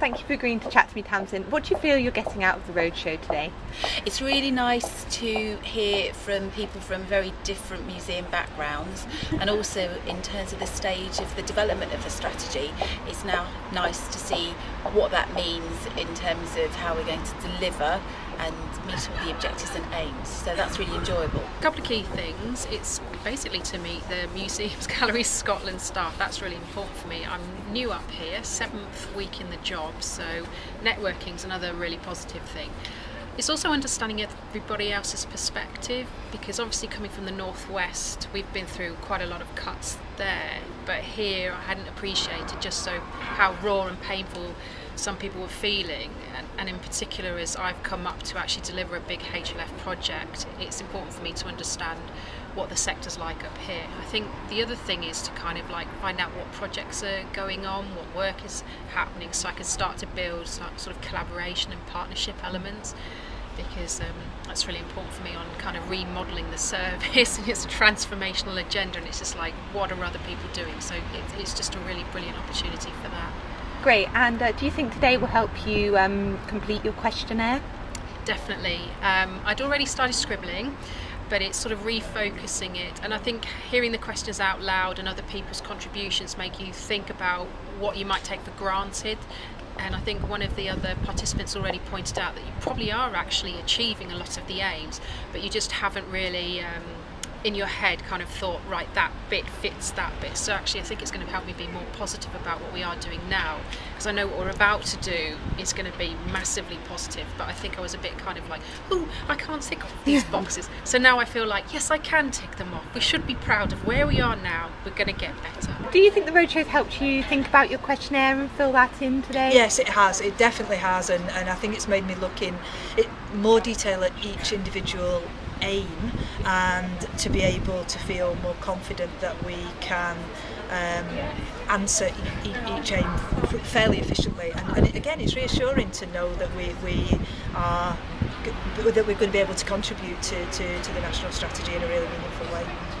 Thank you for agreeing to chat to me, Tamsin. What do you feel you're getting out of the roadshow today? It's really nice to hear from people from very different museum backgrounds and also in terms of the stage of the development of the strategy, it's now nice to see what that means in terms of how we're going to deliver and meet all the objectives and aims. So that's really enjoyable. A couple of key things. It's basically to meet the museums, galleries, Scotland staff. That's really important for me. I'm new up here, seventh week in the job, so networking is another really positive thing. It's also understanding everybody else's perspective because obviously coming from the northwest, we've been through quite a lot of cuts there, but here I hadn't appreciated just so how raw and painful some people were feeling, and, and in particular as I've come up to actually deliver a big HLF project, it's important for me to understand what the sector's like up here. I think the other thing is to kind of like find out what projects are going on, what work is happening, so I can start to build sort of collaboration and partnership elements because um, that's really important for me on kind of remodeling the service and it's a transformational agenda and it's just like what are other people doing? So it, it's just a really brilliant opportunity for that. Great. And uh, do you think today will help you um, complete your questionnaire? Definitely. Um, I'd already started scribbling but it's sort of refocusing it. And I think hearing the questions out loud and other people's contributions make you think about what you might take for granted and I think one of the other participants already pointed out that you probably are actually achieving a lot of the aims, but you just haven't really um, in your head kind of thought, right, that bit fits that bit. So actually, I think it's going to help me be more positive about what we are doing now, because I know what we're about to do is going to be massively positive. But I think I was a bit kind of like, oh, I can't tick off these boxes. so now I feel like, yes, I can tick them off. We should be proud of where we are now. We're going to get better. Do you think the roadshow's helped you think about your questionnaire and fill that in today? Yes, it has. It definitely has, and, and I think it's made me look in it, more detail at each individual aim and to be able to feel more confident that we can um, answer each aim fairly fairly efficiently. And, and it, again, it's reassuring to know that we, we are that we're going to be able to contribute to, to, to the national strategy in a really meaningful way.